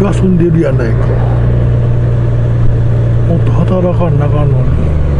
が住んでるやないか。もっと働かんなかんのに。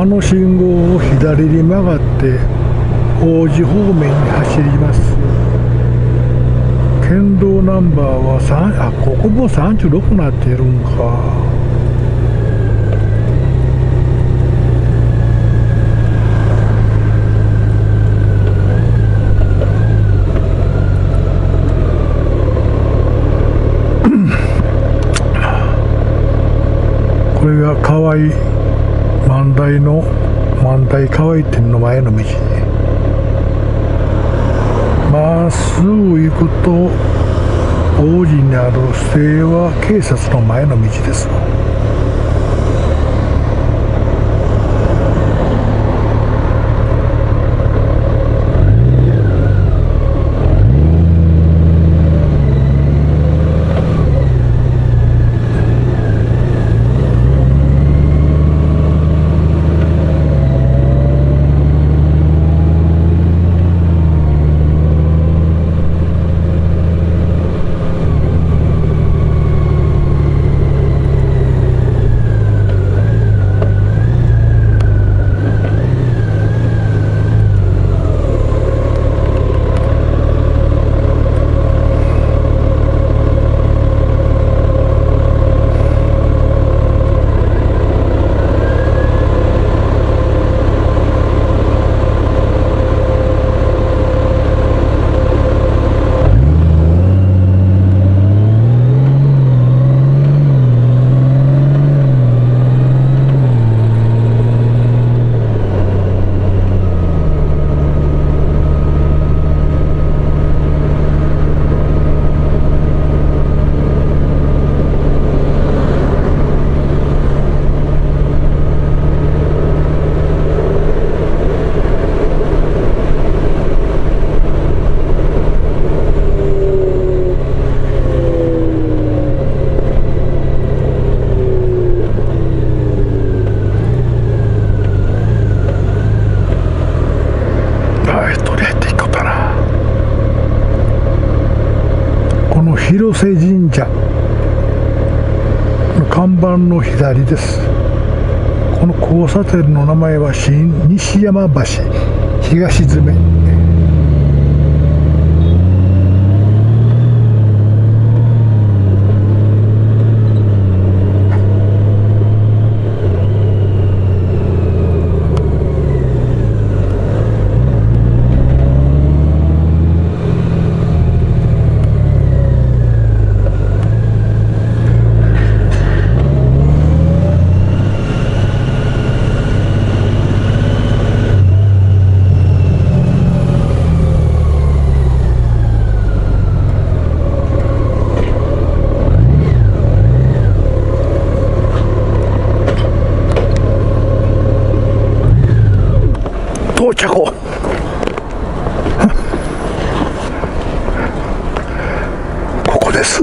あの信号を左に曲がって王子方面に走ります。県道ナンバーは3あここも36なってるんか。これが河合万代の万代河合店の前の道まっすぐ行くと王子にある清和警察の前の道です。広瀬神社。の看板の左です。この交差点の名前は新西山橋東詰到着ここです。